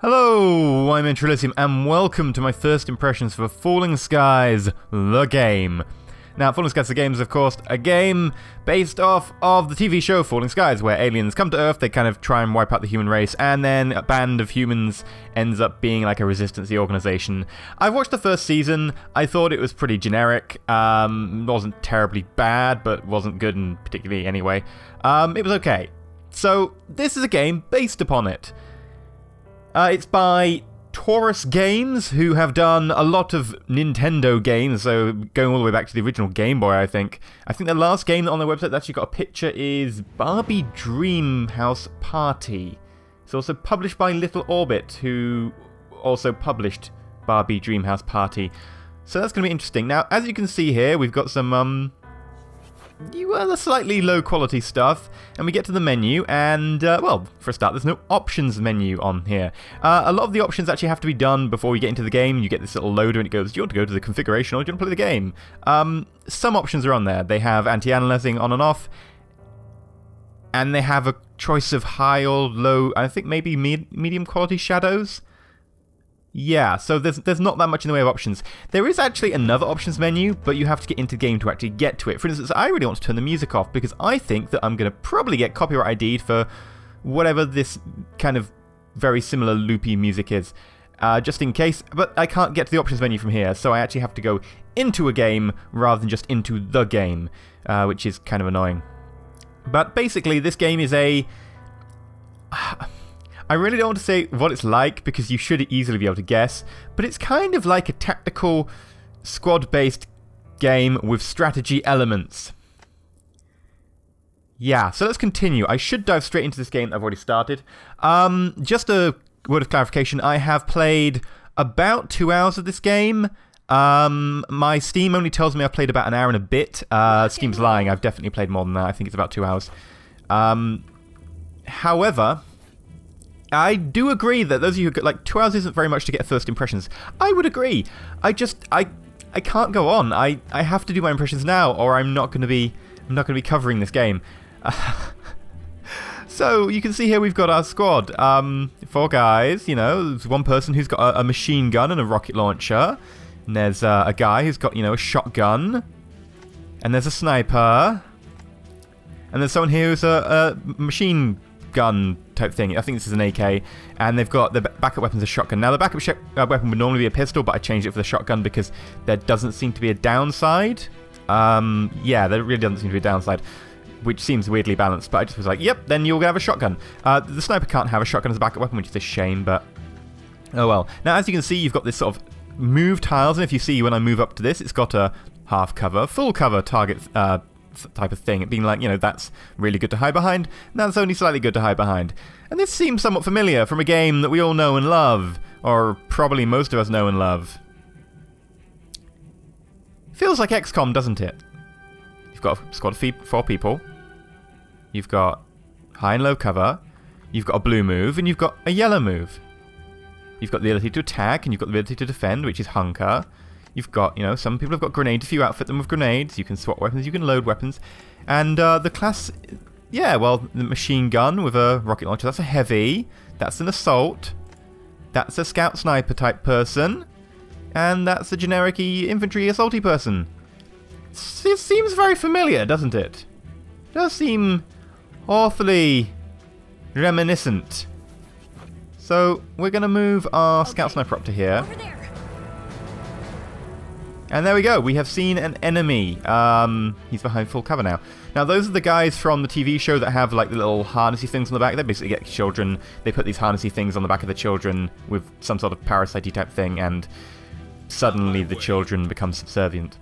Hello, I'm EnterElysium, and welcome to my first impressions for Falling Skies, the game. Now, Falling Skies, the game is, of course, a game based off of the TV show Falling Skies, where aliens come to Earth, they kind of try and wipe out the human race, and then a band of humans ends up being like a resistance organization. I've watched the first season. I thought it was pretty generic. Um, wasn't terribly bad, but wasn't good in particularly anyway. Um, it was okay. So, this is a game based upon it. Uh, it's by Torus Games, who have done a lot of Nintendo games, so going all the way back to the original Game Boy, I think. I think the last game on their website that actually got a picture is Barbie Dream House Party. It's also published by Little Orbit, who also published Barbie Dream House Party. So that's going to be interesting. Now, as you can see here, we've got some um, you well, the slightly low quality stuff, and we get to the menu, and uh, well, for a start, there's no options menu on here. Uh, a lot of the options actually have to be done before you get into the game. You get this little loader, and it goes, "Do you want to go to the configuration, or do you want to play the game?" Um, some options are on there. They have anti-aliasing on and off, and they have a choice of high or low. I think maybe med medium quality shadows. Yeah, so there's there's not that much in the way of options. There is actually another options menu, but you have to get into the game to actually get to it. For instance, I really want to turn the music off because I think that I'm going to probably get copyright ID'd for whatever this kind of very similar loopy music is. Uh, just in case, but I can't get to the options menu from here, so I actually have to go into a game rather than just into the game, uh, which is kind of annoying. But basically, this game is a... I really don't want to say what it's like because you should easily be able to guess, but it's kind of like a tactical, squad based game with strategy elements. Yeah, so let's continue. I should dive straight into this game I've already started. Um, just a word of clarification I have played about two hours of this game. Um, my Steam only tells me I've played about an hour and a bit. Uh, Steam's lying. I've definitely played more than that. I think it's about two hours. Um, however, I do agree that those of you who got like two hours isn't very much to get first impressions. I would agree. I just I I can't go on. I I have to do my impressions now, or I'm not going to be I'm not going to be covering this game. so you can see here we've got our squad. Um, four guys. You know, there's one person who's got a, a machine gun and a rocket launcher. And there's uh, a guy who's got you know a shotgun. And there's a sniper. And there's someone here who's a, a machine gun type thing. I think this is an AK, and they've got the backup weapon's a shotgun. Now, the backup uh, weapon would normally be a pistol, but I changed it for the shotgun because there doesn't seem to be a downside. Um, yeah, there really doesn't seem to be a downside, which seems weirdly balanced, but I just was like, yep, then you'll have a shotgun. Uh, the sniper can't have a shotgun as a backup weapon, which is a shame, but oh well. Now, as you can see, you've got this sort of move tiles, and if you see when I move up to this, it's got a half cover, full cover target uh, type of thing. Being like, you know, that's really good to hide behind, and that's only slightly good to hide behind. And this seems somewhat familiar from a game that we all know and love, or probably most of us know and love. Feels like XCOM, doesn't it? You've got a squad of four people. You've got high and low cover. You've got a blue move, and you've got a yellow move. You've got the ability to attack, and you've got the ability to defend, which is hunker. You've got, you know, some people have got grenades. If you outfit them with grenades, you can swap weapons, you can load weapons. And uh, the class, yeah, well, the machine gun with a rocket launcher, that's a heavy. That's an assault. That's a scout sniper type person. And that's a generic infantry assaulty person. It seems very familiar, doesn't it? it does seem awfully reminiscent. So we're going to move our okay. scout sniper up to here. And there we go. We have seen an enemy. Um, he's behind full cover now. Now, those are the guys from the TV show that have like the little harnessy things on the back. They basically get children. They put these harnessy things on the back of the children with some sort of parasite type thing, and suddenly the children become subservient.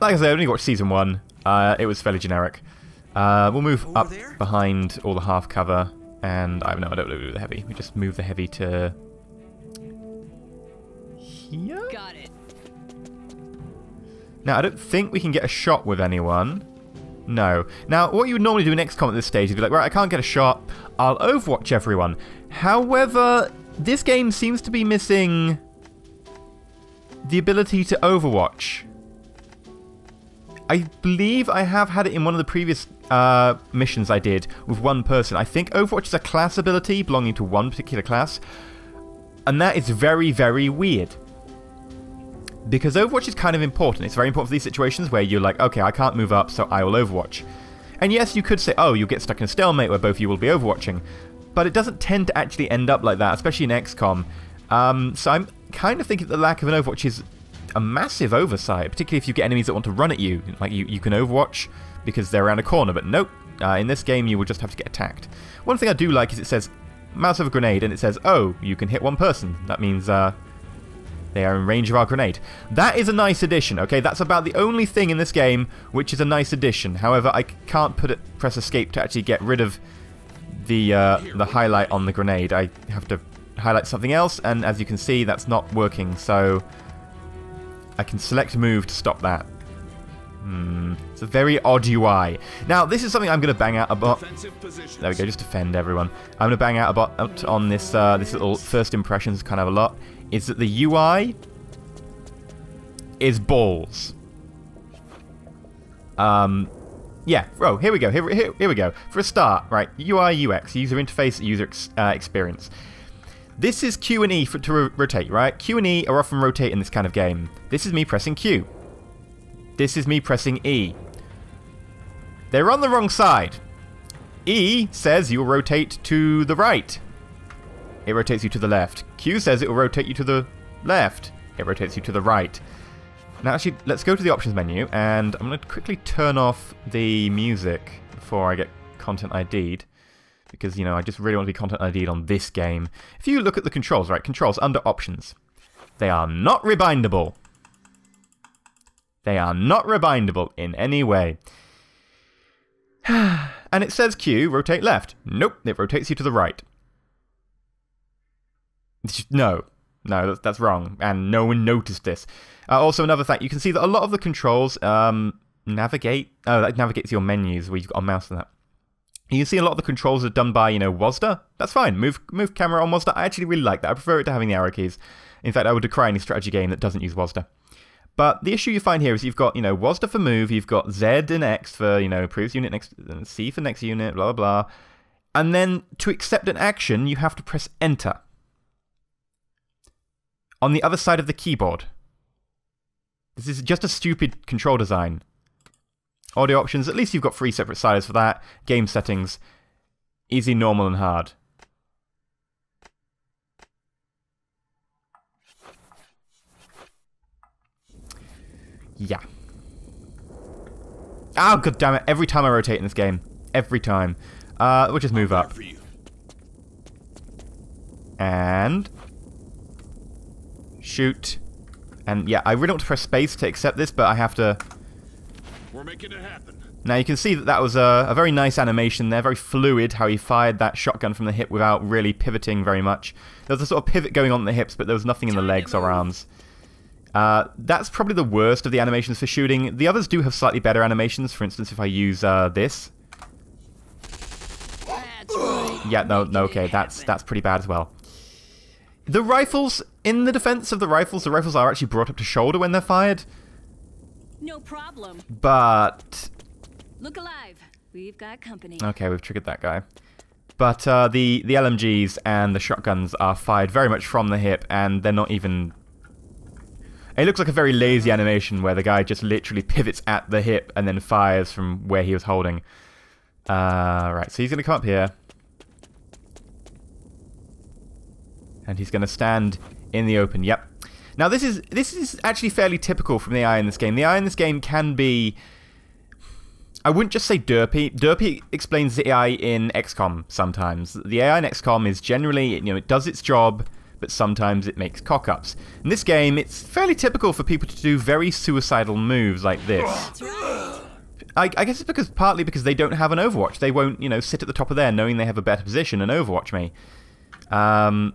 Like I said, I only watched season one. Uh, it was fairly generic. Uh, we'll move Over up there? behind all the half cover, and I have no, I don't know the heavy. We just move the heavy to here. Got it. Now, I don't think we can get a shot with anyone. No. Now, what you would normally do in XCOM at this stage is be like, right, I can't get a shot. I'll overwatch everyone. However, this game seems to be missing the ability to overwatch. I believe I have had it in one of the previous uh, missions I did with one person. I think Overwatch is a class ability belonging to one particular class, and that is very, very weird. Because Overwatch is kind of important. It's very important for these situations where you're like, okay, I can't move up, so I will Overwatch. And yes, you could say, oh, you'll get stuck in a stalemate where both of you will be Overwatching, but it doesn't tend to actually end up like that, especially in XCOM. Um, so I'm kind of thinking the lack of an Overwatch is a massive oversight, particularly if you get enemies that want to run at you. Like, you, you can Overwatch because they're around a corner, but nope. Uh, in this game, you will just have to get attacked. One thing I do like is it says mouse of a grenade, and it says, oh, you can hit one person. That means uh, they are in range of our grenade. That is a nice addition, okay? That's about the only thing in this game which is a nice addition. However, I can't put it, press escape to actually get rid of the, uh, the highlight on the grenade. I have to highlight something else, and as you can see, that's not working, so I can select move to stop that. Hmm, it's a very odd UI. Now, this is something I'm going to bang out about. There we go, just defend everyone. I'm going to bang out about on this uh, this little first impressions kind of a lot. Is that the UI is balls. Um, yeah. Oh, here we go. Here, here, here we go. For a start, right? UI UX, user interface, user ex uh, experience. This is Q and E for, to ro rotate, right? Q and E are often rotate in this kind of game. This is me pressing Q. This is me pressing E. They're on the wrong side. E says you'll rotate to the right. It rotates you to the left. Q says it will rotate you to the left. It rotates you to the right. Now actually, let's go to the options menu, and I'm going to quickly turn off the music before I get content ID'd. Because, you know, I just really want to be content ID'd on this game. If you look at the controls, right, controls under options, they are not rebindable. They are not rebindable in any way. and it says Q, rotate left. Nope, it rotates you to the right. No, no, that's, that's wrong, and no one noticed this. Uh, also, another fact, you can see that a lot of the controls um, navigate. Oh, that navigates your menus where you've got a mouse and that. You can see a lot of the controls are done by, you know, WASD. That's fine. Move move camera on WASD. I actually really like that. I prefer it to having the arrow keys. In fact, I would decry any strategy game that doesn't use WASD. But the issue you find here is you've got, you know, WASD for move, you've got Z and X for, you know, previous unit, next, C for next unit, blah, blah, blah. And then to accept an action, you have to press Enter. On the other side of the keyboard. This is just a stupid control design. Audio options, at least you've got three separate sliders for that. Game settings, easy, normal, and hard. Yeah. Oh, god damn it. Every time I rotate in this game. Every time. Uh, we'll just move up. And... Shoot. And yeah, I really want to press space to accept this, but I have to... We're making it happen. Now you can see that that was a, a very nice animation there, very fluid, how he fired that shotgun from the hip without really pivoting very much. There was a sort of pivot going on in the hips, but there was nothing in the legs or arms. Uh, that's probably the worst of the animations for shooting. The others do have slightly better animations. For instance, if I use uh, this. Yeah, no, no, okay, that's that's pretty bad as well. The rifles, in the defense of the rifles, the rifles are actually brought up to shoulder when they're fired. No problem. But... Look alive. We've got company. Okay, we've triggered that guy. But uh, the, the LMGs and the shotguns are fired very much from the hip, and they're not even it looks like a very lazy animation where the guy just literally pivots at the hip and then fires from where he was holding. Uh, right, so he's going to come up here. And he's going to stand in the open. Yep. Now this is this is actually fairly typical from the AI in this game. The AI in this game can be I wouldn't just say derpy. Derpy explains the AI in XCOM sometimes. The AI in XCOM is generally, you know, it does its job but sometimes it makes cock-ups. In this game, it's fairly typical for people to do very suicidal moves like this. I, I, guess it's because partly because they don't have an Overwatch. They won't, you know, sit at the top of there knowing they have a better position and Overwatch me. Um,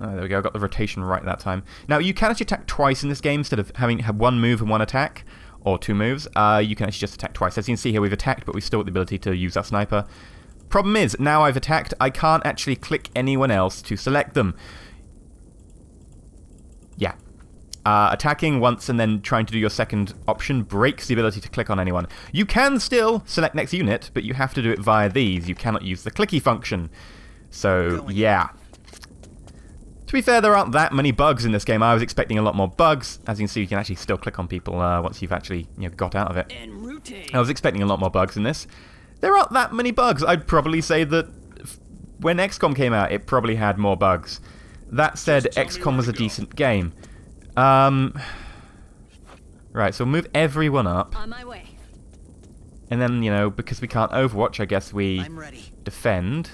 oh, there we go. I got the rotation right that time. Now, you can actually attack twice in this game instead of having have one move and one attack, or two moves. Uh, you can actually just attack twice. As you can see here, we've attacked, but we've still got the ability to use our sniper. Problem is, now I've attacked, I can't actually click anyone else to select them. Yeah. Uh, attacking once and then trying to do your second option breaks the ability to click on anyone. You can still select next unit, but you have to do it via these. You cannot use the clicky function. So, yeah. To be fair, there aren't that many bugs in this game. I was expecting a lot more bugs. As you can see, you can actually still click on people uh, once you've actually you know, got out of it. I was expecting a lot more bugs in this. There aren't that many bugs. I'd probably say that f- when XCOM came out, it probably had more bugs. That said, Just tell me XCOM was a decent game. Um, right, so we'll move everyone up, On my way. and then, you know, because we can't Overwatch, I guess we defend.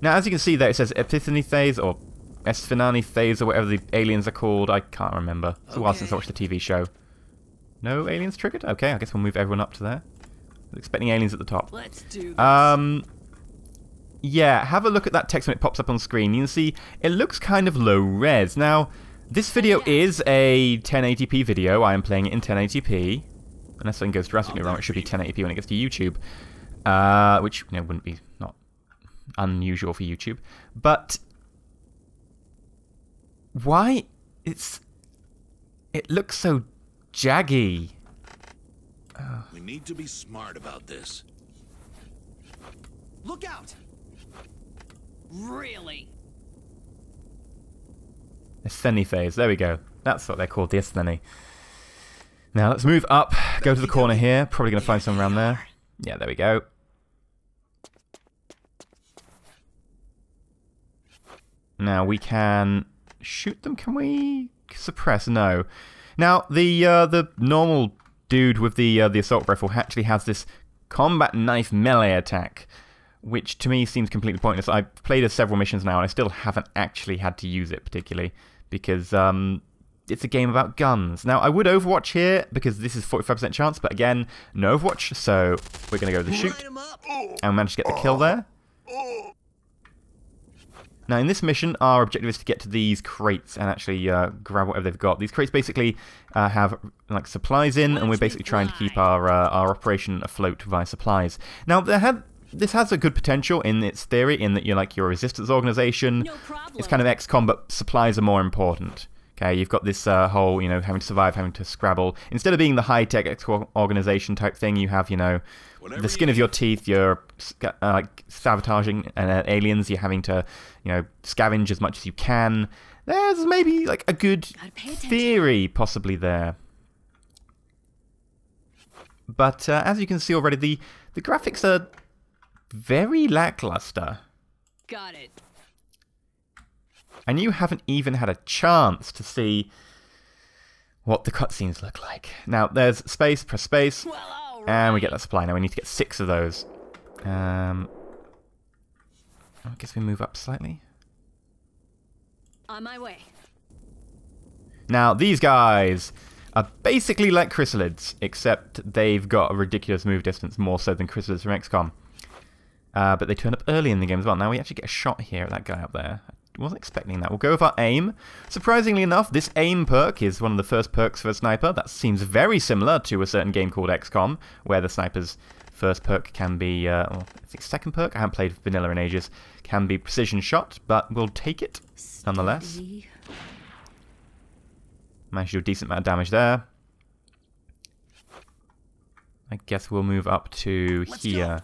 Now, as you can see there, it says Epiphany Phase, or Esfinani Phase, or whatever the aliens are called. I can't remember. It's a while since I watched the TV show. No aliens triggered? Okay, I guess we'll move everyone up to there. Expecting aliens at the top. Let's do this. Um, yeah, have a look at that text when it pops up on screen. You can see it looks kind of low res. Now, this video is a 1080p video. I am playing it in 1080p. Unless something goes drastically wrong, it should be 1080p when it gets to YouTube. Uh, which, you know, wouldn't be not unusual for YouTube. But why it's it looks so jaggy. We need to be smart about this. Look out! really? Espheni phase. There we go. That's what they're called, the Espheni. Now let's move up, go to the corner here. Probably going to find some around there. Yeah, there we go. Now we can shoot them. Can we suppress? No. Now the uh, the normal dude with the uh, the assault rifle actually has this combat knife melee attack, which to me seems completely pointless. I've played it several missions now, and I still haven't actually had to use it particularly because um, it's a game about guns. Now I would Overwatch here because this is 45% chance, but again, no Overwatch, so we're gonna go with the shoot Line 'em up. and manage to get the kill there. Now, in this mission, our objective is to get to these crates and actually uh, grab whatever they've got. These crates basically uh, have like supplies in, and we're basically trying to keep our uh, our operation afloat via supplies. Now, there have this has a good potential in its theory, in that you're like you're resistance organization. No. It's kind of XCOM, but supplies are more important. Okay, you've got this uh, whole, you know, having to survive, having to scrabble. Instead of being the high-tech organization type thing, you have, you know, Whatever the skin you of your teeth. You're uh, like sabotaging uh, aliens. You're having to, you know, scavenge as much as you can. There's maybe like a good Gotta pay attention. theory possibly there. But uh, as you can see already, the the graphics are very lackluster. Got it. And you haven't even had a chance to see what the cutscenes look like. Now, there's space, press space, Well, right. and we get that supply. Now, we need to get six of those. Um, I guess we move up slightly. On my way. Now, these guys are basically like chrysalids, except they've got a ridiculous move distance, more so than chrysalids from XCOM. Uh, but they turn up early in the game as well. Now we actually get a shot here at that guy up there. I wasn't expecting that. We'll go with our aim. Surprisingly enough, this aim perk is one of the first perks for a sniper. That seems very similar to a certain game called XCOM, where the sniper's first perk can be, uh, well, I think second perk, I haven't played vanilla in ages, can be precision shot, but we'll take it nonetheless. Managed to do a decent amount of damage there. I guess we'll move up to Let's here.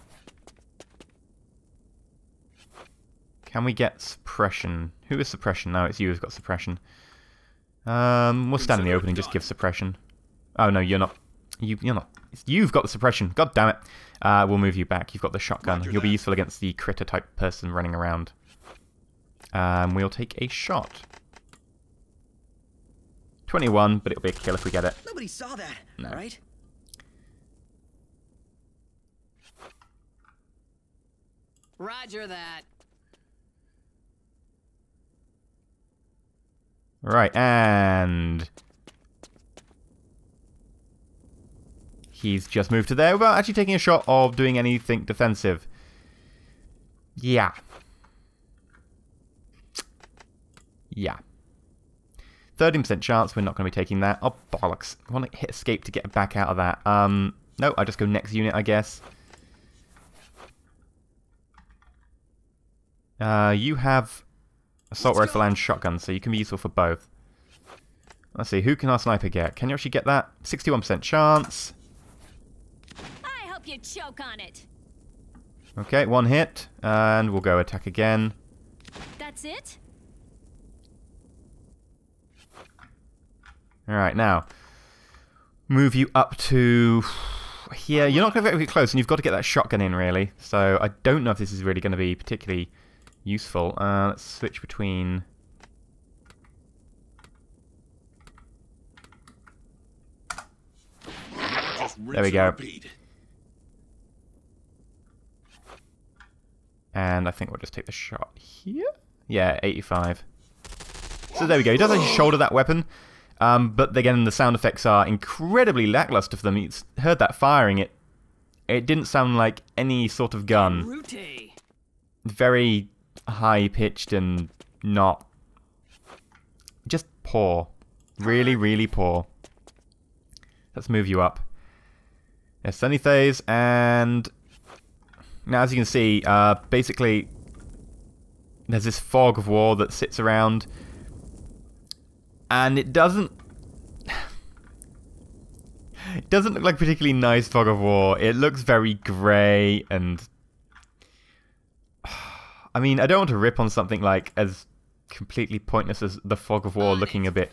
Can we get suppression? Who is suppression? No, it's you who's got suppression. Um, we'll stand in the Consider it opening, just give suppression. Oh no, you're not. You, you're not. you've got the suppression. God damn it. Uh, we'll move you back. You've got the shotgun. Roger You'll be useful against the critter type person running around. Um, we'll take a shot. 21, but it'll be a kill if we get it. Nobody saw that, No. right? Roger that. Right, and he's just moved to there without actually taking a shot of doing anything defensive. Yeah. Yeah. 13% chance we're not going to be taking that. Oh, bollocks. I want to hit escape to get back out of that. Um, no, I just go next unit, I guess. Uh, you have assault rifle and shotgun, so you can be useful for both. Let's see, who can our sniper get? Can you actually get that? 61% chance. I hope you choke on it. Okay, one hit, and we'll go attack again. That's it? Alright, now, move you up to here. You're not going to get very close, and you've got to get that shotgun in, really. So I don't know if this is really going to be particularly useful. Uh, let's switch between... There we go. And I think we'll just take the shot here. Yeah, 85. So there we go. He does actually shoulder that weapon. Um, but again, the sound effects are incredibly lackluster for them. You heard that firing. It it didn't sound like any sort of gun. Very high pitched and not. Just poor. Really, really poor. Let's move you up. Yes, Sunny Phase, and now as you can see, uh, basically there's this fog of war that sits around, and it doesn't. It doesn't look like particularly nice fog of war. It looks very grey and. I mean, I don't want to rip on something like as completely pointless as the fog of war looking a bit.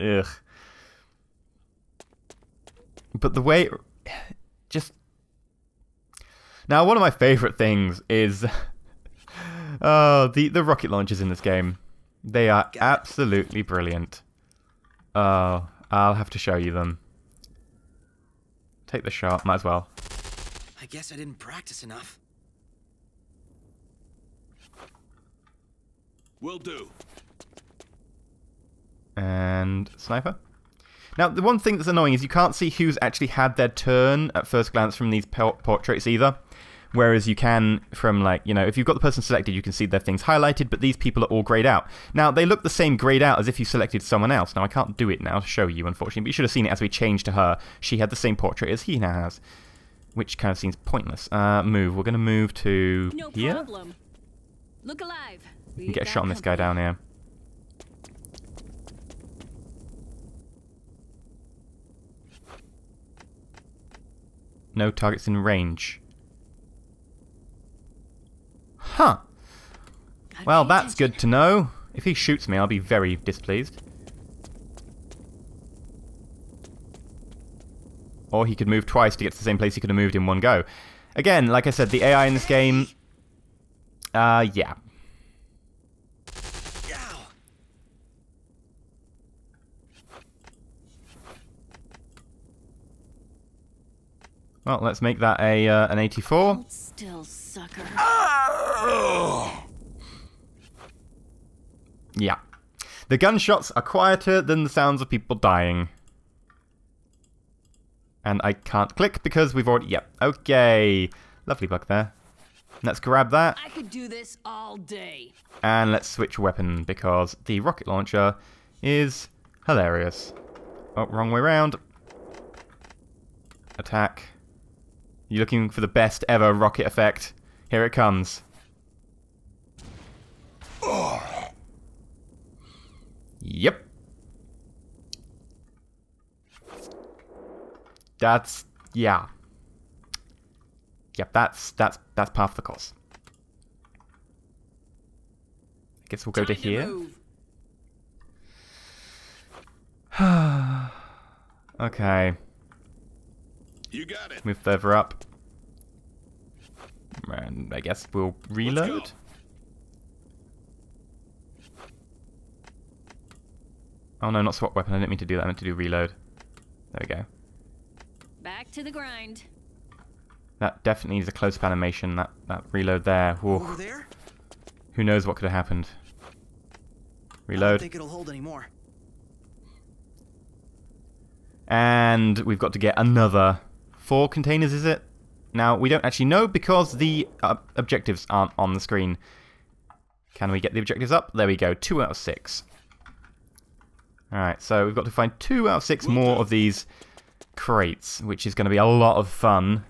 Ugh. But the way. It, just. Now, one of my favourite things is. Oh, the, the rocket launchers in this game. They are absolutely brilliant. Oh, I'll have to show you them. Take the shot, might as well. I guess I didn't practice enough. Will do. And sniper. Now, the one thing that's annoying is you can't see who's actually had their turn at first glance from these portraits either. Whereas you can from, like, you know, if you've got the person selected, you can see their things highlighted, but these people are all grayed out. Now, they look the same grayed out as if you selected someone else. Now, I can't do it now to show you, unfortunately, but you should have seen it as we changed to her. She had the same portrait as he now has, which kind of seems pointless. Uh, move. We're going to move to No here. problem. Look alive. And get a shot on this guy down here. No targets in range. Huh. Well, that's good to know. If he shoots me, I'll be very displeased. Or he could move twice to get to the same place he could have moved in one go. Again, like I said, the AI in this game... Uh, yeah. Well, let's make that a uh, an 84. Hold still, sucker. Yeah. The gunshots are quieter than the sounds of people dying. And I can't click because we've already... Yep. Okay. Lovely bug there. Let's grab that. I could do this all day. And let's switch weapon because the rocket launcher is hilarious. Oh, wrong way round. Attack. You're looking for the best ever rocket effect. Here it comes. Yep. That's yeah. Yep, that's that's that's part of the course. I guess we'll go to here. Okay, You got it. move further up. And I guess we'll reload. Oh no, not swap weapon. I didn't mean to do that. I meant to do reload. There we go. Back to the grind. That definitely needs a close-up animation. That that reload there. Whoa. Over there? Who knows what could have happened? Reload. I don't think it'll hold anymore. And we've got to get another four containers, is it? Now, we don't actually know because the uh, objectives aren't on the screen. Can we get the objectives up? There we go, two out of six. Alright, so we've got to find two out of six more of these crates, which is going to be a lot of fun.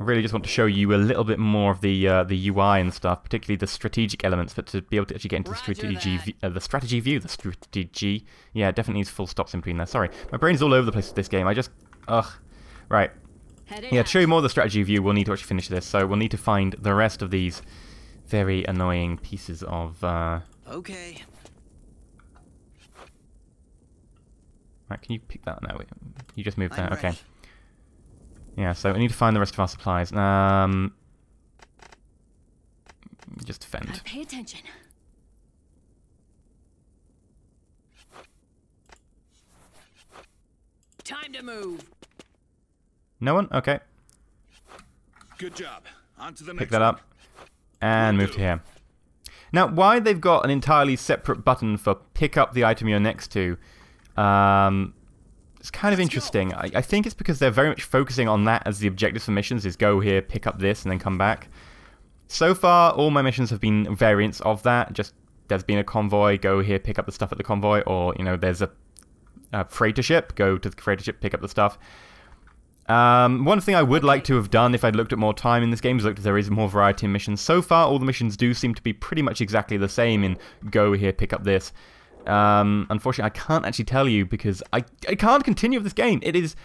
I really just want to show you a little bit more of the uh, the UI and stuff, particularly the strategic elements, but to be able to actually get into the strategy, uh, the strategy view, the strategy. Yeah, definitely needs full stops in between there. Sorry, my brain's all over the place with this game. I just, ugh. Right. Headed Yeah, out. to show you more of the strategy view, we'll need to actually finish this. So we'll need to find the rest of these very annoying pieces of. Uh... Okay. Right, can you pick that? No, wait, you just moved I'm there. Okay. Yeah, so we need to find the rest of our supplies. Um, just defend. Gotta pay attention. Time to move. No one? Okay. Good job. On to the Pick that up. And move to here. Now, why they've got an entirely separate button for pick up the item you're next to, um, it's kind of interesting. I, I think it's because they're very much focusing on that as the objective for missions is go here, pick up this, and then come back. So far, all my missions have been variants of that. Just there's been a convoy, go here, pick up the stuff at the convoy, or you know, there's a, a freighter ship, go to the freighter ship, pick up the stuff. Um, one thing I would like to have done if I'd looked at more time in this game is looked if there is more variety in missions. So far, all the missions do seem to be pretty much exactly the same in go here, pick up this. Um, unfortunately, I can't actually tell you because I, I can't continue with this game. It is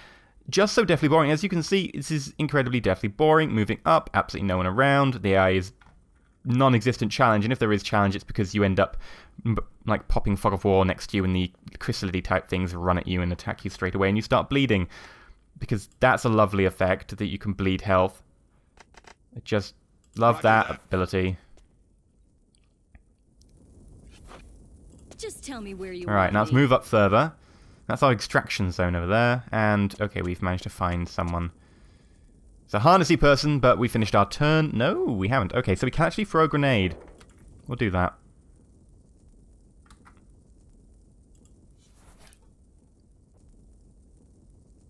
just so deathly boring. As you can see, this is incredibly deathly boring. Moving up, absolutely no one around. The AI is non-existent challenge, and if there is challenge, it's because you end up like popping fog of war next to you, and the chrysalidity type things run at you and attack you straight away, and you start bleeding because that's a lovely effect that you can bleed health. I just love that that. ability. Just tell me where you All right, now let's move up further. That's our extraction zone over there, and okay, we've managed to find someone. It's a harnessy person, but we finished our turn. No, we haven't. Okay, so we can actually throw a grenade. We'll do that.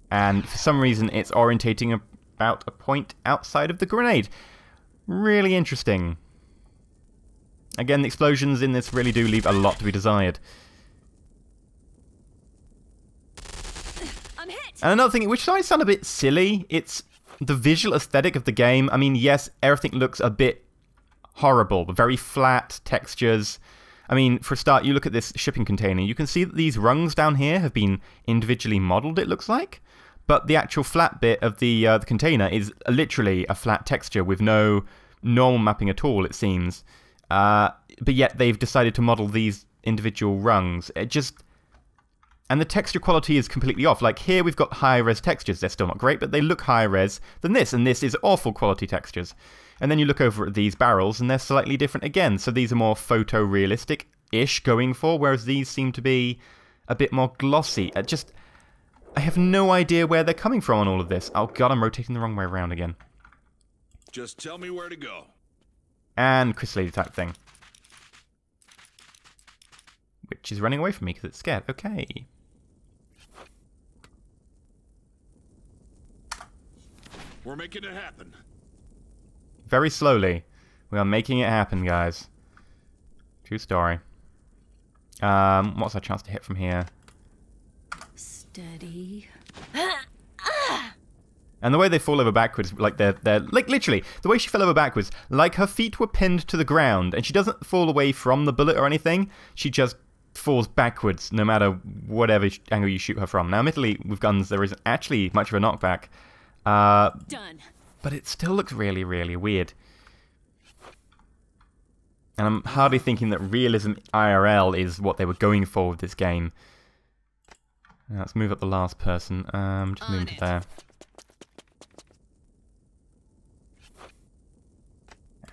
And for some reason, it's orientating about a point outside of the grenade. Really interesting. Again, the explosions in this really do leave a lot to be desired. I'm hit. And another thing, which might sound a bit silly, it's the visual aesthetic of the game. I mean, yes, everything looks a bit horrible, but very flat textures. I mean, for a start, you look at this shipping container, you can see that these rungs down here have been individually modeled, it looks like. But the actual flat bit of the, uh, the container is literally a flat texture with no normal mapping at all, it seems. Uh, but yet they've decided to model these individual rungs. It just and the texture quality is completely off. Like here we've got high res textures. They're still not great, but they look higher res than this, and this is awful quality textures. And then you look over at these barrels, and they're slightly different again. So these are more photorealistic-ish going for, whereas these seem to be a bit more glossy. I just, I have no idea where they're coming from on all of this. Oh god, I'm rotating the wrong way around again. Just tell me where to go. And Chrysalid type thing. Which is running away from me because it's scared. Okay. We're making it happen. Very slowly. We are making it happen, guys. True story. Um, what's our chance to hit from here? Steady. And the way they fall over backwards, like they're they're like literally the way she fell over backwards, like her feet were pinned to the ground, and she doesn't fall away from the bullet or anything. She just falls backwards, no matter whatever angle you shoot her from. Now, admittedly, with guns there isn't actually much of a knockback, uh, Done. but it still looks really, really weird. And I'm hardly thinking that realism IRL is what they were going for with this game. Now, let's move up the last person. Um, just move to there.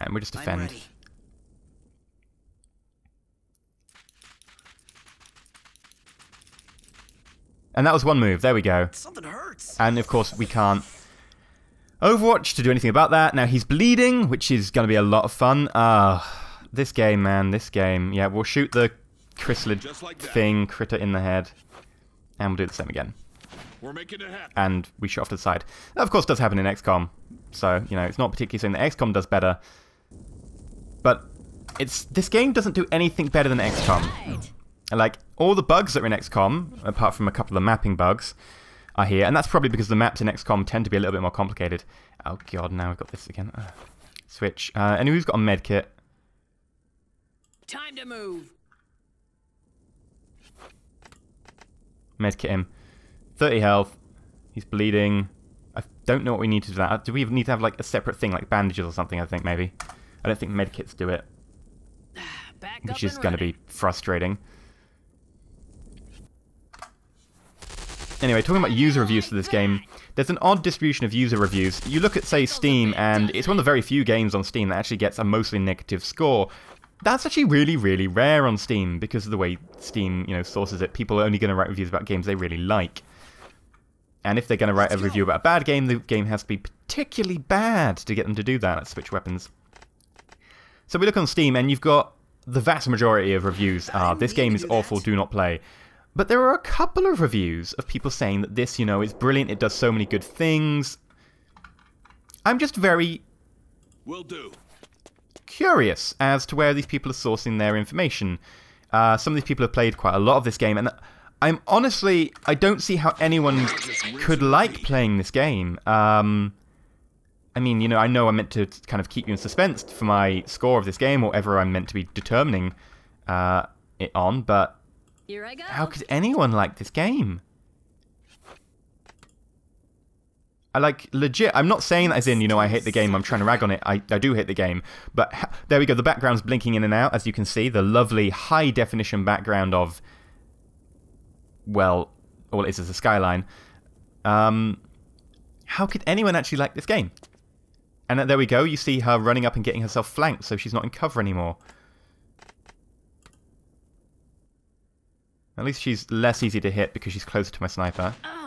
And we just I'm defend. And that was one move. There we go. Something hurts. And of course, we can't Overwatch to do anything about that. Now he's bleeding, which is going to be a lot of fun. Ah, this game, man, this game. Yeah, we'll shoot the chrysalid like thing critter in the head, and we'll do the same again. We're making it happen. And we shoot off to the side. That, of course, does happen in XCOM, so you know it's not particularly saying that XCOM does better, but it's this game doesn't do anything better than XCOM. Like all the bugs that are in XCOM, apart from a couple of mapping bugs, are here, and that's probably because the maps in XCOM tend to be a little bit more complicated. Oh god, now we've got this again. Ugh. Switch. Uh, anyone who's got a medkit? Time to move. Med kit him. 30 health. He's bleeding. I don't know what we need to do that. Do we need to have like a separate thing, like bandages or something? I think maybe. I don't think med kits do it, Back which is going to be frustrating. Anyway, talking about user reviews for this game, there's an odd distribution of user reviews. You look at, say, Steam, and it's one of the very few games on Steam that actually gets a mostly negative score. That's actually really, really rare on Steam because of the way Steam, you know, sources it. People are only going to write reviews about games they really like. And if they're going to write a review about a bad game, the game has to be particularly bad to get them to do that. Let's switch weapons. So we look on Steam, and you've got the vast majority of reviews are this game is awful, do not play. But there are a couple of reviews of people saying that this, you know, is brilliant, it does so many good things. I'm just very Will do. Curious as to where these people are sourcing their information. Uh, some of these people have played quite a lot of this game, and I'm honestly, I don't see how anyone could like playing this game. Um, I mean, you know, I know I'm meant to kind of keep you in suspense for my score of this game, or whatever I'm meant to be determining uh, it on, but Here I go. how could anyone like this game? I like legit. I'm not saying that as in, you know, I hate the game. I'm trying to rag on it. I, I do hate the game. But ha- there we go. The background's blinking in and out, as you can see. The lovely high definition background of, well, all it is is a skyline. Um, how could anyone actually like this game? And uh, there we go. You see her running up and getting herself flanked, so she's not in cover anymore. At least she's less easy to hit because she's closer to my sniper. Oh.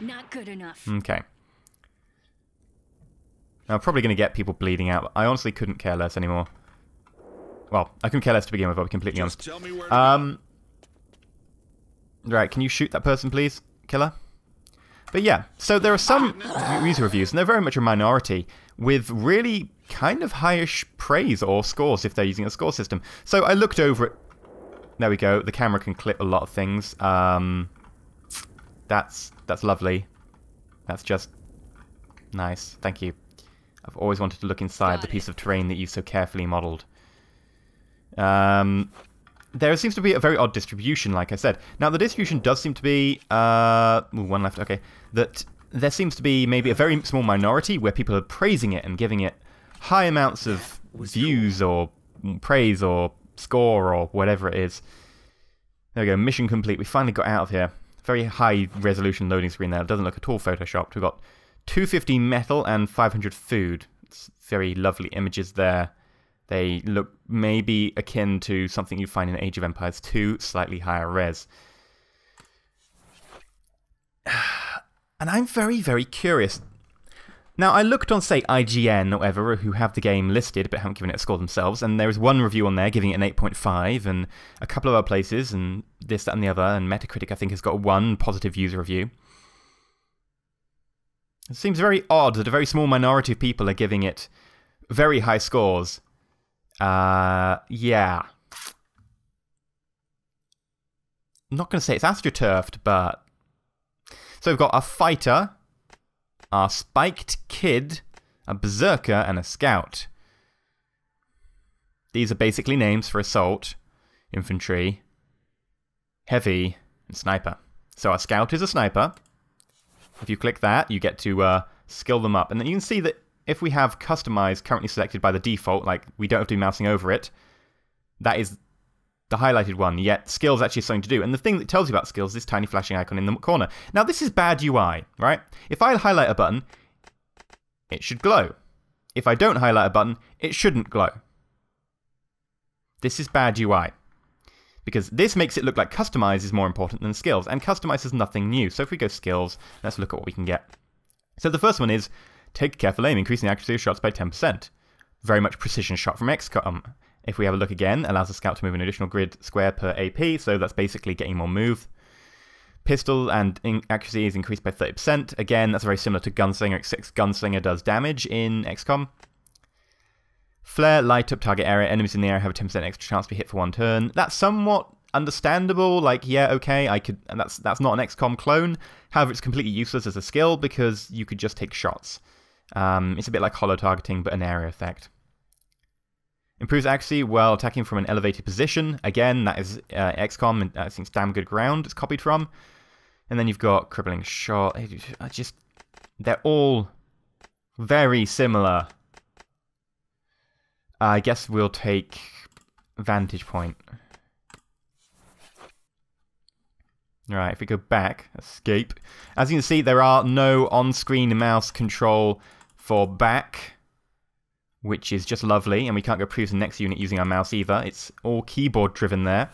Not good enough. Okay. Now, I'm probably going to get people bleeding out. but I honestly couldn't care less anymore. Well, I couldn't care less to begin with, I'll be completely Just honest. tell me where to Um, right, can you shoot that person, please, killer? But yeah, so there are some user reviews, and they're very much a minority, with really kind of highish praise or scores if they're using a score system. So I looked over it. There we go. The camera can clip a lot of things. Um, that's that's lovely. That's just nice. Thank you. I've always wanted to look inside Got the it. piece of terrain that you so carefully modelled. Um, there seems to be a very odd distribution, like I said. Now, the distribution does seem to be... Uh, ooh, one left, okay. That there seems to be maybe a very small minority where people are praising it and giving it high amounts of views or praise or score or whatever it is. There we go, mission complete. We finally got out of here. Very high resolution loading screen there. It doesn't look at all photoshopped. We've got 250 metal and 500 food. It's very lovely images there. They look maybe akin to something you find in Age of Empires 2, slightly higher res. And I'm very, very curious. Now, I looked on, say, IGN or whatever, who have the game listed but haven't given it a score themselves, and there is one review on there giving it an 8.5, and a couple of other places, and this, that, and the other, and Metacritic, I think, has got one positive user review. It seems very odd that a very small minority of people are giving it very high scores. Uh, yeah. I'm not going to say it's astroturfed, but. So we've got a fighter, a spiked kid, a berserker, and a scout. These are basically names for assault, infantry, heavy, and sniper. So our scout is a sniper. If you click that, you get to uh, skill them up. And then you can see that if we have customize currently selected by the default, like we don't have to be mousing over it, that is the highlighted one, yet skills actually have something to do. And the thing that tells you about skills is this tiny flashing icon in the corner. Now, this is bad UI, right? If I highlight a button, it should glow. If I don't highlight a button, it shouldn't glow. This is bad UI. Because this makes it look like customize is more important than skills, and customize is nothing new. So if we go skills, let's look at what we can get. So the first one is take careful aim, increasing the accuracy of shots by 10%. Very much precision shot from XCOM. Um, If we have a look again, allows the scout to move an additional grid square per AP, so that's basically getting more move. Pistol and accuracy is increased by 30%. Again, that's very similar to Gunslinger, except Gunslinger does damage in XCOM. Flare, light up target area. Enemies in the area have a 10% extra chance to be hit for one turn. That's somewhat understandable. Like, yeah, okay, I could, and that's that's not an XCOM clone. However, it's completely useless as a skill because you could just take shots. Um, it's a bit like holo targeting, but an area effect. Improves accuracy while attacking from an elevated position. Again, that is uh, XCOM, and think it's damn good ground it's copied from. And then you've got crippling shot. I just, they're all very similar. I guess we'll take vantage point. Right, if we go back, escape. As you can see, there are no on-screen mouse control for back, which is just lovely, and we can't go previous the next unit using our mouse either. It's all keyboard driven there.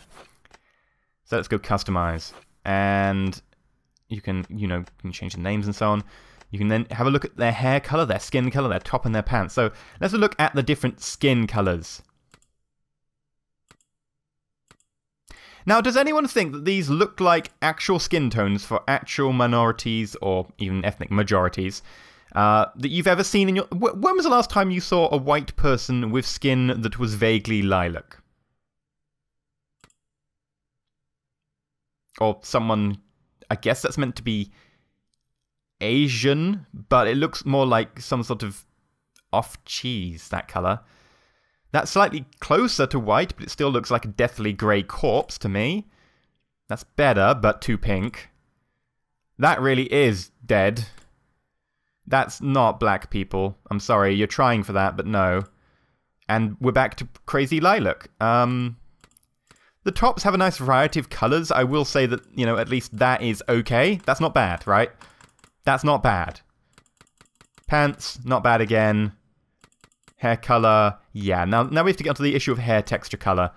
So let's go customize. And you can, you know, you can change the names and so on. You can then have a look at their hair color, their skin color, their top and their pants. So let's look at the different skin colors. Now, does anyone think that these look like actual skin tones for actual minorities or even ethnic majorities uh, that you've ever seen in your. When was the last time you saw a white person with skin that was vaguely lilac? Or someone. I guess that's meant to be Asian, but it looks more like some sort of off cheese, that colour. That's slightly closer to white, but it still looks like a deathly grey corpse to me. That's better, but too pink. That really is dead. That's not black people. I'm sorry, you're trying for that, but no. And we're back to crazy lilac. Um, the tops have a nice variety of colours. I will say that, you know, at least that is okay. That's not bad, right? That's not bad. Pants, not bad again. Hair color, yeah. Now, now we have to get onto the issue of hair texture color.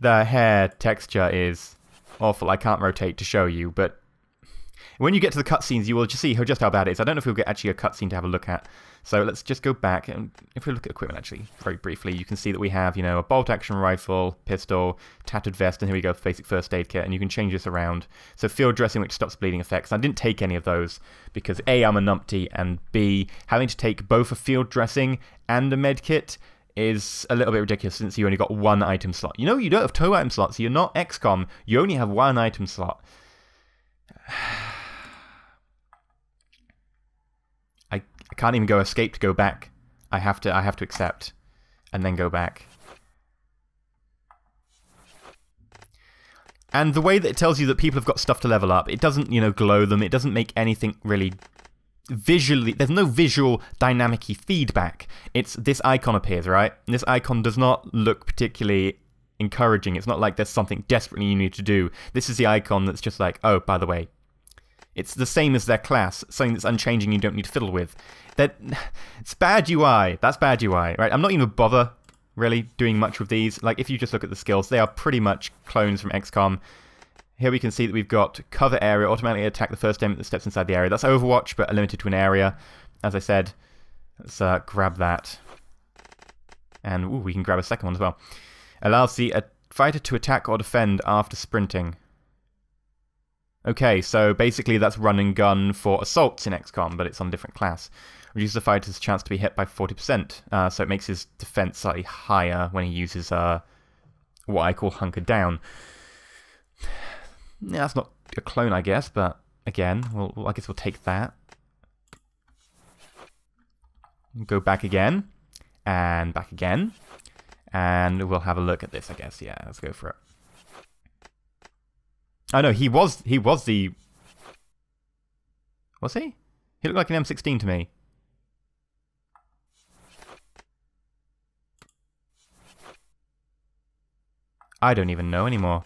The hair texture is awful. I can't rotate to show you, but when you get to the cutscenes, you will just see how, just how bad it is. I don't know if we'll get actually a cutscene to have a look at. So let's just go back, and if we look at equipment actually, very briefly, you can see that we have, you know, a bolt-action rifle, pistol, tattered vest, and here we go, basic first aid kit, and you can change this around. So field dressing, which stops bleeding effects. I didn't take any of those, because A, I'm a numpty, and B, having to take both a field dressing and a med kit is a little bit ridiculous since you only got one item slot. You know, you don't have two item slots, you're not XCOM, you only have one item slot. I can't even go escape to go back. I have to I have to accept and then go back. And the way that it tells you that people have got stuff to level up, it doesn't, you know, glow them. It doesn't make anything really visually there's no visual dynamic feedback. It's this icon appears, right? And this icon does not look particularly encouraging. It's not like there's something desperately you need to do. This is the icon that's just like, oh, by the way, it's the same as their class, something that's unchanging you don't need to fiddle with. That it's bad UI. That's bad UI, right? I'm not even bother really doing much with these. Like if you just look at the skills, they are pretty much clones from XCOM. Here we can see that we've got cover area, automatically attack the first enemy that steps inside the area. That's Overwatch, but limited to an area. As I said, let's uh, grab that. And ooh, we can grab a second one as well. Allows the uh, fighter to attack or defend after sprinting. Okay, so basically that's run and gun for assaults in XCOM, but it's on a different class. Reduces the fighter's chance to be hit by 40%, uh, so it makes his defense slightly higher when he uses uh, what I call hunker down. Yeah, that's not a clone, I guess, but again, well, I guess we'll take that. Go back again, and back again, and we'll have a look at this, I guess. Yeah, let's go for it. I know he was he was the was he? He looked like an M16 to me. I don't even know anymore.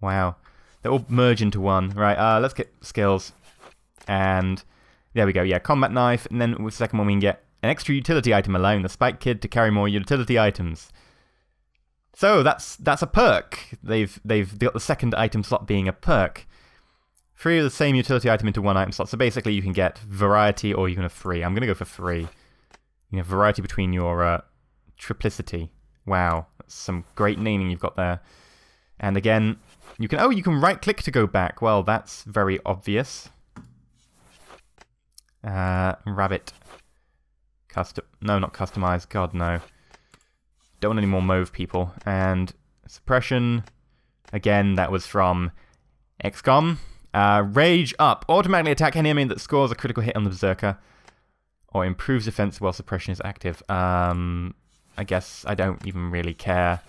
Wow. They all merge into one. Right, uh, let's get skills. And there we go. Yeah, combat knife. And then with the second one we can get an extra utility item alone. The Spike Kid to carry more utility items. So that's that's a perk. They've they've got the second item slot being a perk. Three of the same utility item into one item slot. So basically, you can get variety or even a free. I'm gonna go for free. You have variety between your uh, triplicity. Wow, that's some great naming you've got there. And again, you can oh you can right click to go back. Well, that's very obvious. Uh, rabbit. Custom. No, not customize. God no. Don't want any more mauve people. And suppression, Again, that was from XCOM. Uh, Rage Up. Automatically attack any enemy that scores a critical hit on the Berserker. Or improves defense while suppression is active. Um, I guess I don't even really care.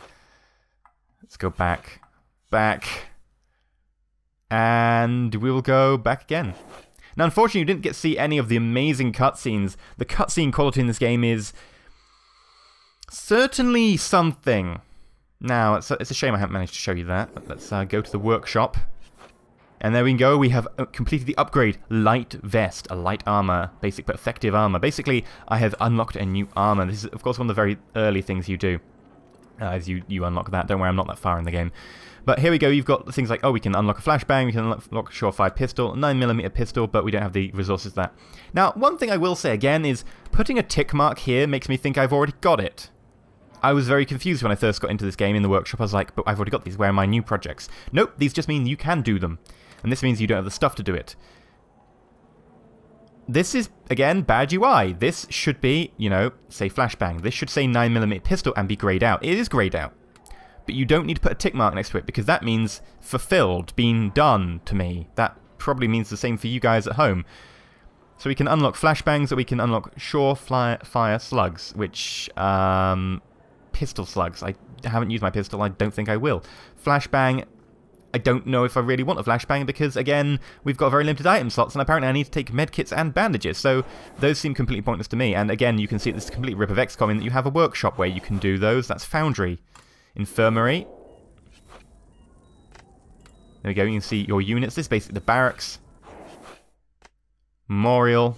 Let's go back. Back. And we will go back again. Now, unfortunately, you didn't get to see any of the amazing cutscenes. The cutscene quality in this game is certainly something. Now, it's a, it's a shame I haven't managed to show you that. Let's uh, go to the workshop. And there we go, we have uh, completed the upgrade. Light vest, a light armor, basic but effective armor. Basically, I have unlocked a new armor. This is, of course, one of the very early things you do. Uh, as you, you unlock that. Don't worry, I'm not that far in the game. But here we go, you've got things like, oh, we can unlock a flashbang, we can unlock a surefire pistol, 9mm pistol, but we don't have the resources for that. Now, one thing I will say again is, putting a tick mark here makes me think I've already got it. I was very confused when I first got into this game in the workshop. I was like, but I've already got these. Where are my new projects? Nope, these just mean you can do them. And this means you don't have the stuff to do it. This is, again, bad UI. This should be, you know, say flashbang. This should say 9mm pistol and be grayed out. It is grayed out. But you don't need to put a tick mark next to it because that means fulfilled, being done to me. That probably means the same for you guys at home. So we can unlock flashbangs, or we can unlock surefire fire slugs, which um, pistol slugs. I haven't used my pistol, I don't think I will. Flashbang, I don't know if I really want a flashbang because, again, we've got very limited item slots and apparently I need to take medkits and bandages, so those seem completely pointless to me. And again, you can see this is a complete rip of XCOM in that you have a workshop where you can do those. That's Foundry. Infirmary. There we go, you can see your units. This is basically the barracks. Memorial.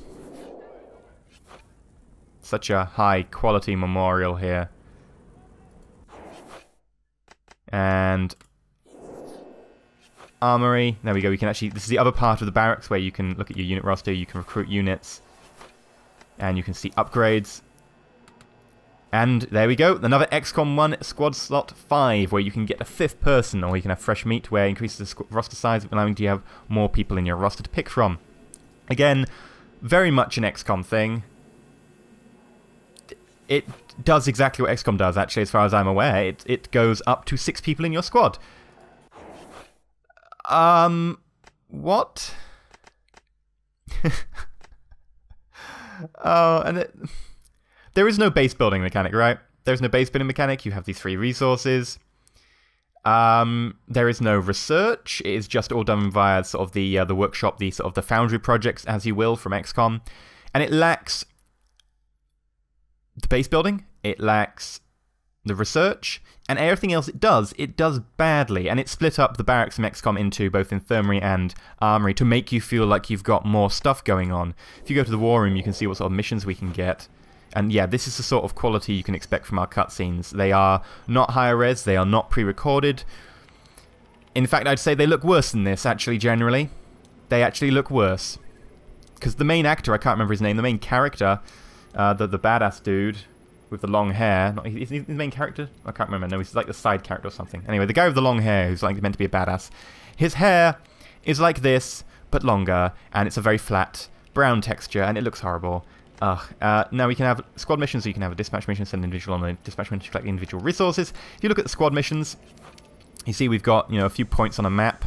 Such a high quality memorial here. And armory. There we go. We can actually. This is the other part of the barracks where you can look at your unit roster. You can recruit units, and you can see upgrades. And there we go. Another XCOM 1 squad slot 5, where you can get a fifth person, or you can have fresh meat, where it increases the roster size, allowing you to have more people in your roster to pick from. Again, very much an XCOM thing. It does exactly what XCOM does, actually, as far as I'm aware. It, it goes up to six people in your squad. Um, what? oh, and it, there is no base building mechanic, right? There's no base building mechanic. You have these three resources. Um, there is no research. It is just all done via sort of the uh, the workshop, the sort of the foundry projects, as you will, from XCOM, and it lacks the base building. It lacks the research, and everything else it does, it does badly. And it split up the barracks from XCOM into both infirmary and armory to make you feel like you've got more stuff going on. If you go to the war room, you can see what sort of missions we can get. And yeah, this is the sort of quality you can expect from our cutscenes. They are not higher res, they are not pre recorded. In fact, I'd say they look worse than this, actually, generally. They actually look worse. Because the main actor, I can't remember his name, the main character, uh, the, the badass dude, with the long hair. Not, is he the main character? I can't remember. No, he's like the side character or something. Anyway, the guy with the long hair who's like meant to be a badass. His hair is like this, but longer, and it's a very flat brown texture, and it looks horrible. Ugh. Uh, now we can have squad missions, so you can have a dispatch mission, send an individual on a dispatch mission to collect individual resources. If you look at the squad missions, you see we've got, you know, a few points on a map.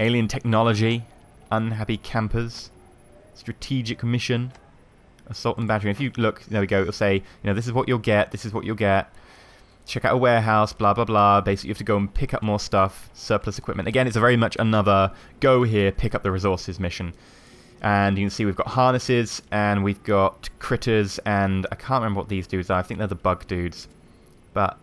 Alien technology, unhappy campers, strategic mission, assault and battery. If you look, there we go, it'll say, you know, this is what you'll get, this is what you'll get. Check out a warehouse, blah, blah, blah. Basically, you have to go and pick up more stuff, surplus equipment. Again, it's a very much another go here, pick up the resources mission. And you can see we've got harnesses, and we've got critters, and I can't remember what these dudes are. I think they're the bug dudes. But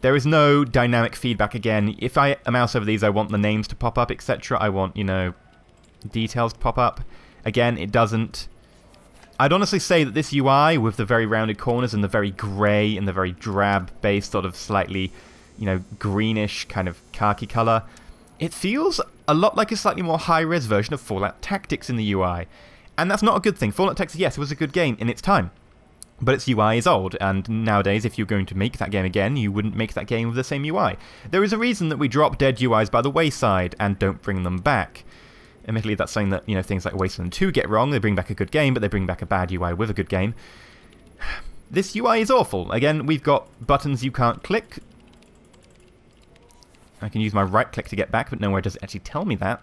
there is no dynamic feedback again. If I mouse over these, I want the names to pop up, etc. I want, you know, details to pop up. Again, it doesn't. I'd honestly say that this UI, with the very rounded corners and the very grey and the very drab base, sort of slightly, you know, greenish kind of khaki colour, it feels a lot like a slightly more high-res version of Fallout Tactics in the UI. And that's not a good thing. Fallout Tactics, yes, it was a good game in its time. But its UI is old, and nowadays, if you're going to make that game again, you wouldn't make that game with the same UI. There is a reason that we drop dead UIs by the wayside and don't bring them back. Admittedly, that's saying that you know things like Wasteland 2 get wrong. They bring back a good game, but they bring back a bad UI with a good game. This UI is awful. Again, we've got buttons you can't click. I can use my right click to get back, but nowhere does it actually tell me that.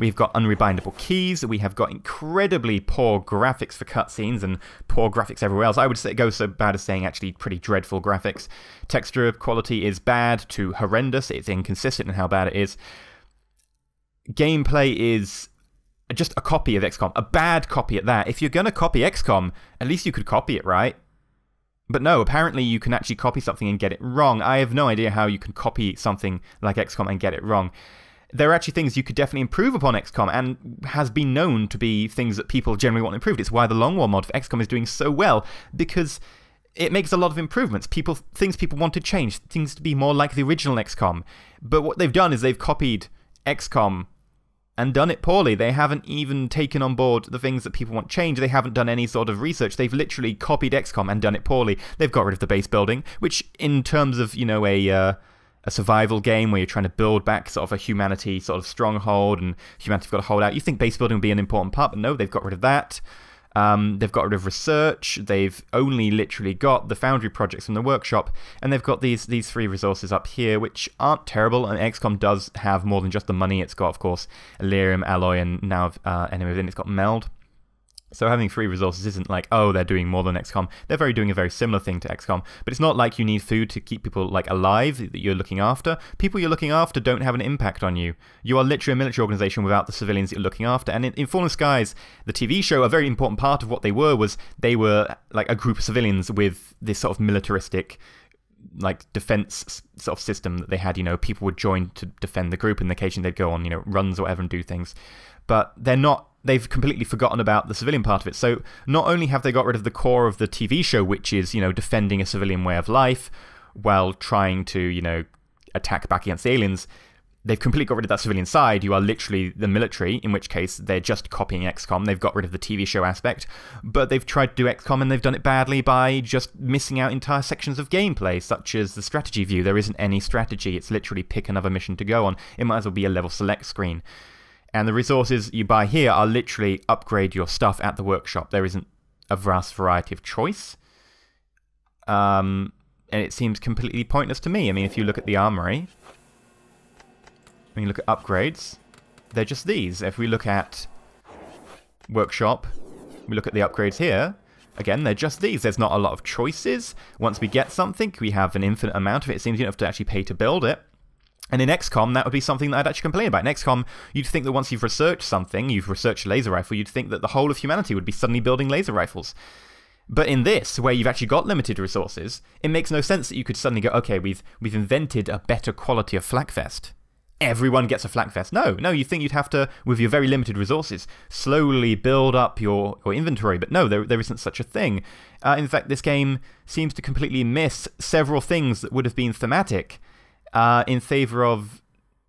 We've got unrebindable keys. We have got incredibly poor graphics for cutscenes and poor graphics everywhere else. I would say go so bad as saying actually pretty dreadful graphics. Texture quality is bad to horrendous. It's inconsistent in how bad it is. Gameplay is just a copy of XCOM, a bad copy at that. If you're going to copy XCOM, at least you could copy it right. But no, apparently you can actually copy something and get it wrong. I have no idea how you can copy something like XCOM and get it wrong. There are actually things you could definitely improve upon XCOM and has been known to be things that people generally want improved. It's why the Long War mod for XCOM is doing so well because it makes a lot of improvements. People things people want to change, things to be more like the original XCOM. But what they've done is they've copied XCOM and done it poorly. They haven't even taken on board the things that people want changed. They haven't done any sort of research. They've literally copied XCOM and done it poorly. They've got rid of the base building, which, in terms of you know a uh, a survival game where you're trying to build back sort of a humanity sort of stronghold and humanity's got to hold out, you think base building would be an important part, but no, they've got rid of that. Um, they've got rid of research. They've only literally got the Foundry projects from the workshop, and they've got these these three resources up here, which aren't terrible. And XCOM does have more than just the money. It's got, of course, Elerium, Alloy, and now uh, Enemy Within. It's got Meld. So having free resources isn't like, oh, they're doing more than XCOM. They're very doing a very similar thing to XCOM, but it's not like you need food to keep people like alive that you're looking after. People you're looking after don't have an impact on you. You are literally a military organization without the civilians that you're looking after. And in, in Fallen Skies, the TV show, a very important part of what they were was they were like a group of civilians with this sort of militaristic like defense sort of system that they had. You know, people would join to defend the group, and occasionally they'd go on, you know, runs or whatever and do things. But they're not they've completely forgotten about the civilian part of it. So not only have they got rid of the core of the TV show, which is, you know, defending a civilian way of life while trying to, you know, attack back against the aliens, they've completely got rid of that civilian side. You are literally the military, in which case they're just copying XCOM. They've got rid of the TV show aspect, but they've tried to do XCOM and they've done it badly by just missing out entire sections of gameplay, such as the strategy view. There isn't any strategy. It's literally pick another mission to go on. It might as well be a level select screen. And the resources you buy here are literally upgrade your stuff at the workshop. There isn't a vast variety of choice. Um, and it seems completely pointless to me. I mean, if you look at the armory, when you look at upgrades, they're just these. If we look at workshop, we look at the upgrades here, again, they're just these. There's not a lot of choices. Once we get something, we have an infinite amount of it. It seems you don't have to actually pay to build it. And in XCOM, that would be something that I'd actually complain about. In XCOM, you'd think that once you've researched something, you've researched laser rifle, you'd think that the whole of humanity would be suddenly building laser rifles. But in this, where you've actually got limited resources, it makes no sense that you could suddenly go, okay, we've we've invented a better quality of flak vest. Everyone gets a flak vest. No, no, you think you'd have to, with your very limited resources, slowly build up your, your inventory. But no, there, there isn't such a thing. Uh, in fact, this game seems to completely miss several things that would have been thematic uh, in favor of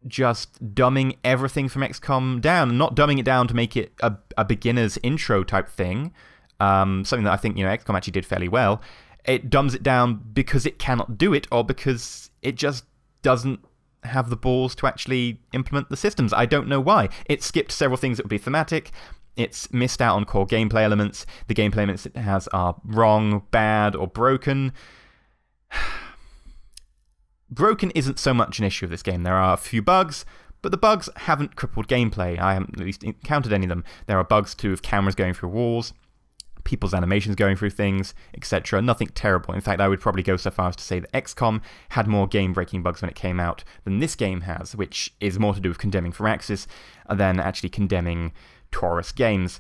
just dumbing everything from XCOM down, not dumbing it down to make it a, a beginner's intro type thing, um, something that I think you know XCOM actually did fairly well. It dumbs it down because it cannot do it, or because it just doesn't have the balls to actually implement the systems. I don't know why. It skipped several things that would be thematic. It's missed out on core gameplay elements. The gameplay elements it has are wrong, bad, or broken. Broken isn't so much an issue of this game. There are a few bugs, but the bugs haven't crippled gameplay. I haven't at least encountered any of them. There are bugs too of cameras going through walls, people's animations going through things, etc. Nothing terrible. In fact, I would probably go so far as to say that XCOM had more game breaking bugs when it came out than this game has, which is more to do with condemning Firaxis than actually condemning Torus games.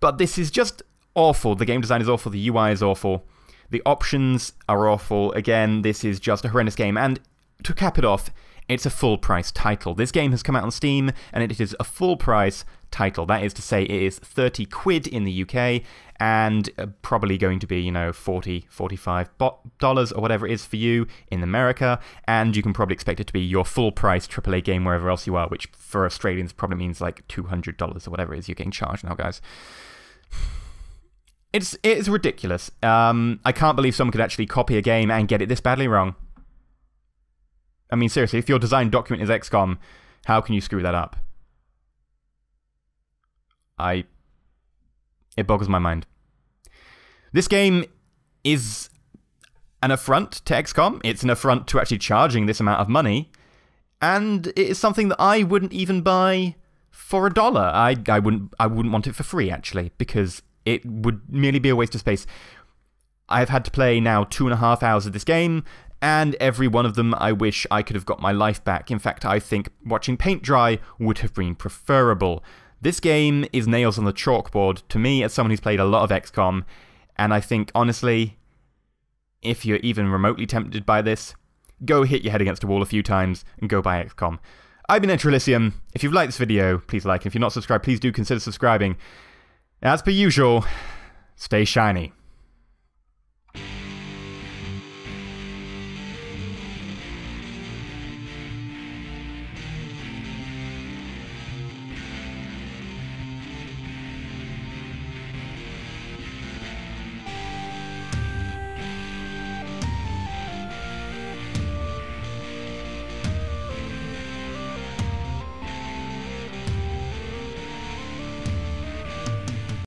But this is just awful. The game design is awful, the UI is awful. The options are awful. Again, this is just a horrendous game. And to cap it off, it's a full price title. This game has come out on Steam, and it is a full price title. That is to say, it is 30 quid in the UK, and uh, probably going to be, you know, 40, 45 dollars or whatever it is for you in America, and you can probably expect it to be your full price AAA game wherever else you are, which for Australians probably means like $200 or whatever it is you're getting charged now, guys. It's it's ridiculous. Um, I can't believe someone could actually copy a game and get it this badly wrong. I mean, seriously, if your design document is XCOM, how can you screw that up? I. It boggles my mind. This game is an affront to XCOM. It's an affront to actually charging this amount of money. and it is something that I wouldn't even buy for a dollar. I, I wouldn't I wouldn't want it for free actually because it would merely be a waste of space. I've had to play now two and a half hours of this game, and every one of them I wish I could have got my life back. In fact, I think watching paint dry would have been preferable. This game is nails on the chalkboard to me as someone who's played a lot of XCOM, and I think honestly, if you're even remotely tempted by this, go hit your head against a wall a few times and go buy XCOM. I've been EnterElysium. If you've liked this video, please like. If you're not subscribed, please do consider subscribing. As per usual, stay shiny.